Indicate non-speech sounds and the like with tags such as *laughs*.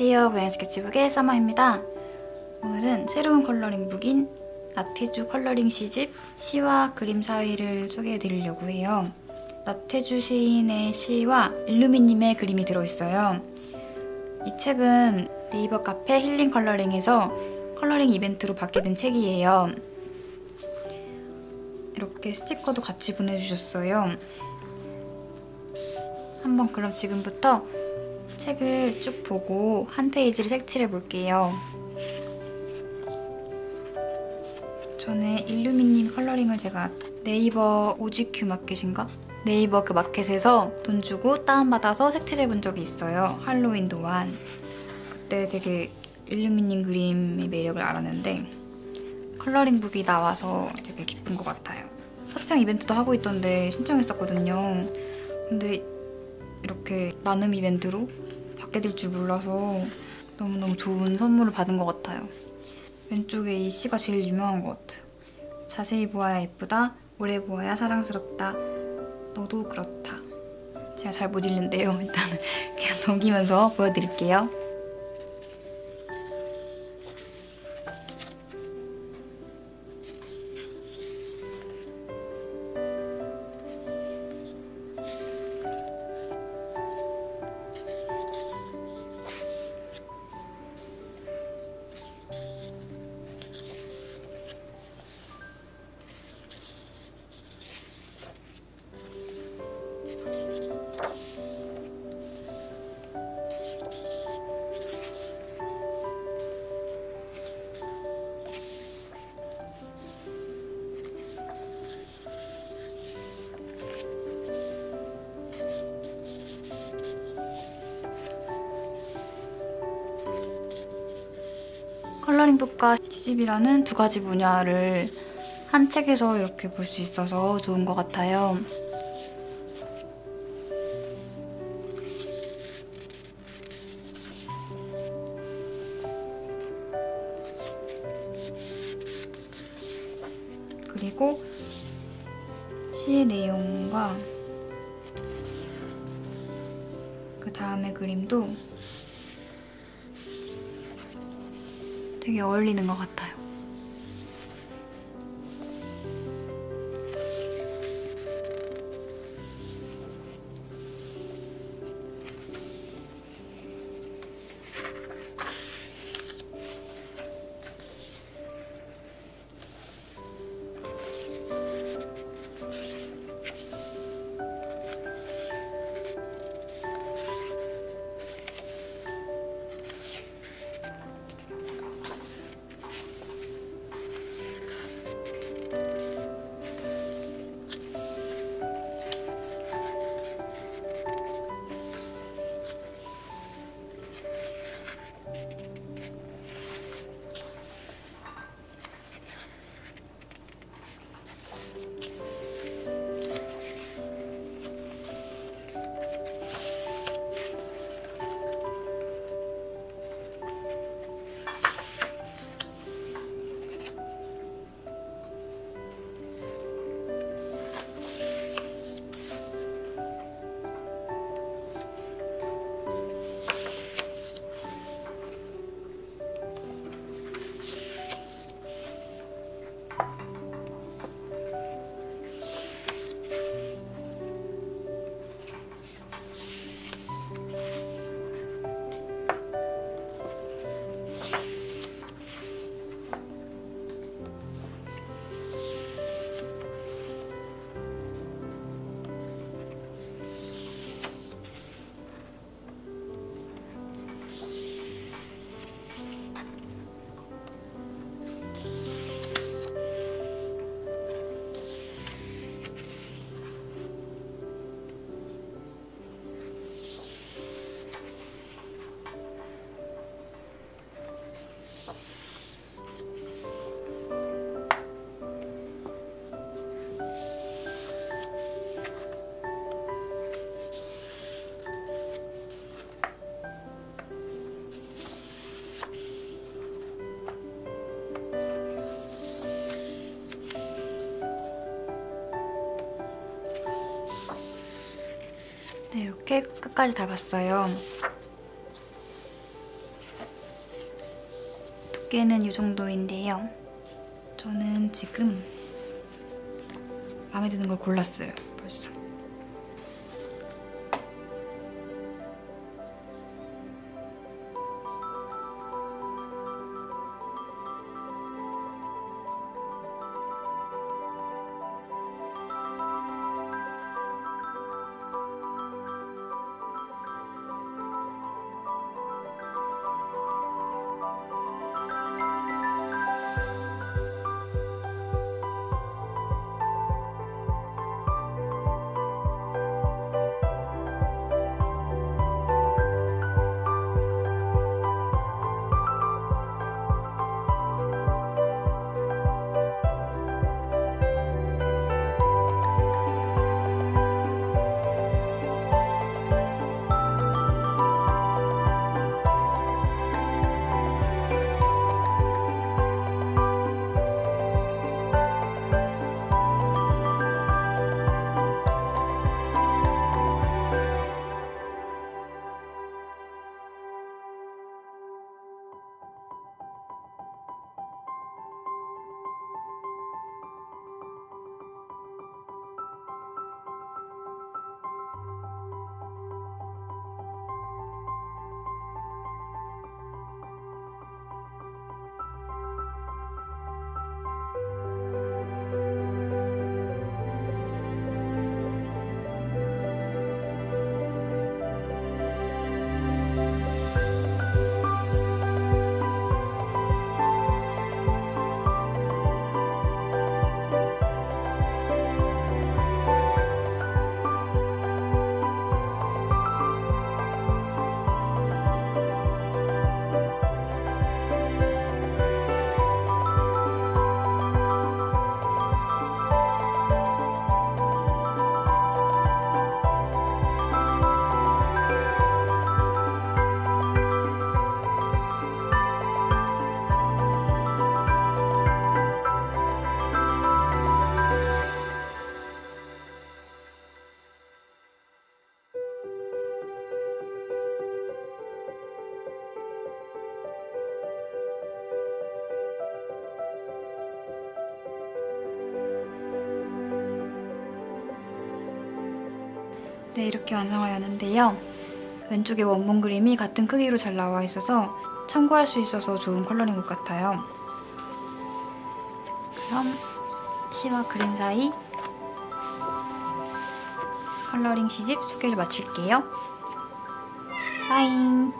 안녕하세요. 고양 스케치북의 사마입니다. 오늘은 새로운 coloring book인 나태주 coloring 시집 시와 그림 사이를 소개해 드리려고 해요. 나태주 시인의 시와 일루미님의 그림이 들어있어요. 이 책은 네이버 카페 힐링 컬러링에서 coloring 이벤트로 받게 된 책이에요. 이렇게 스티커도 같이 보내주셨어요. 한번 그럼 지금부터 책을 쭉 보고 한 페이지를 색칠해 볼게요. 전에 일루미님 컬러링을 제가 네이버 오지큐 마켓인가? 네이버 그 마켓에서 돈 주고 다운받아서 색칠해 본 적이 있어요. 할로윈 동안. 그때 되게 일루미님 그림의 매력을 알았는데 컬러링북이 나와서 되게 기쁜 것 같아요. 서평 이벤트도 하고 있던데 신청했었거든요. 근데 이렇게 나눔 이벤트로 받게 될 줄 몰라서 너무너무 좋은 선물을 받은 것 같아요. 왼쪽에 이 시가 제일 유명한 것 같아요. 자세히 보아야 예쁘다, 오래 보아야 사랑스럽다, 너도 그렇다. 제가 잘 못 읽는데요. *laughs* 일단은 그냥 넘기면서 보여드릴게요. 컬러링북과 시집이라는 두 가지 분야를 한 책에서 이렇게 볼 수 있어서 좋은 것 같아요. 그리고 시의 내용과 그 다음의 그림도 되게 어울리는 것 같아요. 네, 이렇게 끝까지 다 봤어요. 두께는 이 정도인데요. 저는 지금 마음에 드는 걸 골랐어요, 벌써. 네, 이렇게 완성하였는데요. 왼쪽에 원본 그림이 같은 크기로 잘 나와 있어서 참고할 수 있어서 좋은 컬러링북 같아요. 그럼 시와 그림 사이 컬러링 시집 소개를 마칠게요. 빠잉!